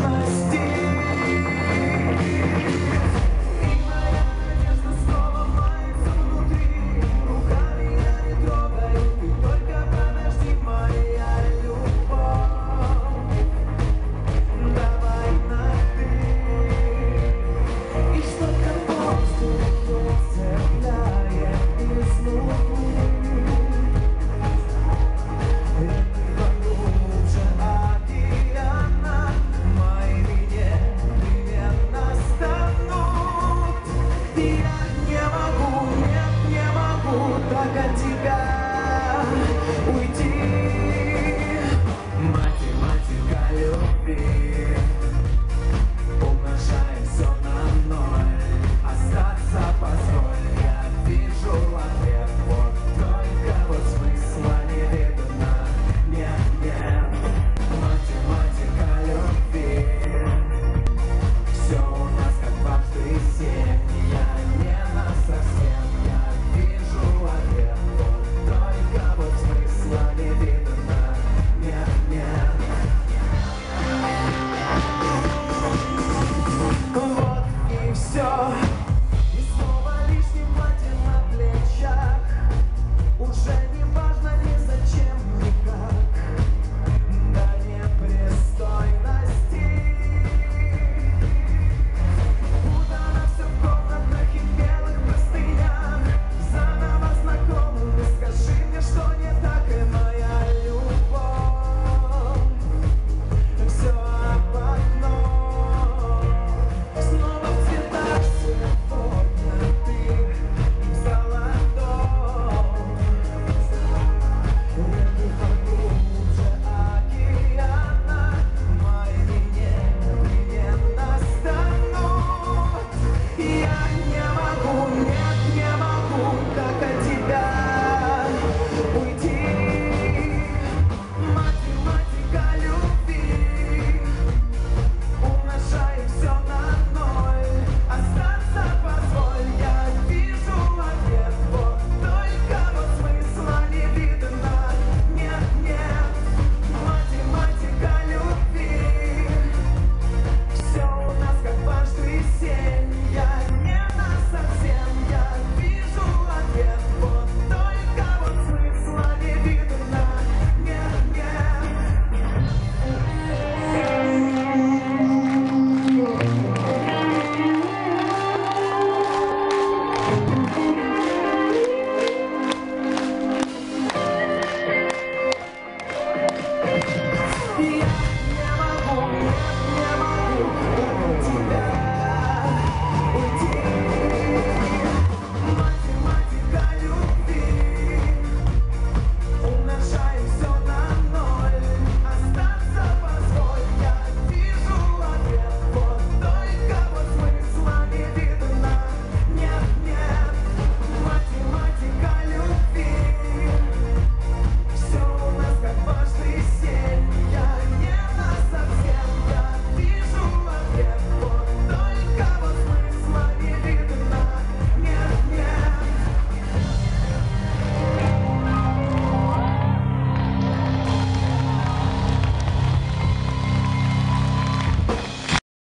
my